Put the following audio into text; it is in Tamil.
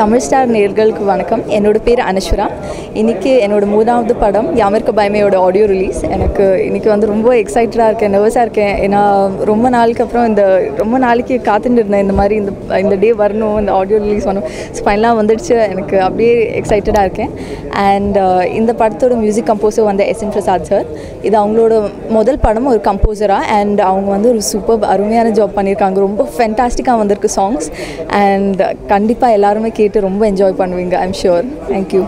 தமிழ் ஸ்டார் நேர்களுக்கு வணக்கம். என்னோடய பேர் அனஸ்வரா. இன்றைக்கி என்னோட மூணாவது படம் யாமிருக்க பயமையோட ஆடியோ ரிலீஸ் எனக்கு இன்றைக்கி வந்து ரொம்ப எக்ஸைட்டடாக இருக்கேன் நர்வஸாக இருக்கேன். ஏன்னா ரொம்ப நாளுக்கு அப்புறம் இந்த ரொம்ப நாளைக்கு காத்துட்டு இருந்தேன் இந்த மாதிரி இந்த இந்த டே வரணும் இந்த ஆடியோ ரிலீஸ் வரணும். ஸோ ஃபைனலாக வந்துடுச்சு. எனக்கு அப்படியே எக்ஸைட்டடாக இருக்கேன். அண்ட் uh, இந்த படத்தோட மியூசிக் கம்போசர் வந்து எஸ் என் பிரசாத் சார் இது அவங்களோட முதல் படம் ஒரு கம்போசராக அண்ட் அவங்க வந்து ஒரு சூப்பர் அருமையான ஜாப் பண்ணியிருக்காங்க. ரொம்ப ஃபென்டாஸ்டிக்காக வந்திருக்கு சாங்ஸ் அண்ட் கண்டிப்பாக எல்லாருமே கேட்டு ரொம்ப என்ஜாய் பண்ணுவீங்க ஐம் ஷுர் தேங்க்யூ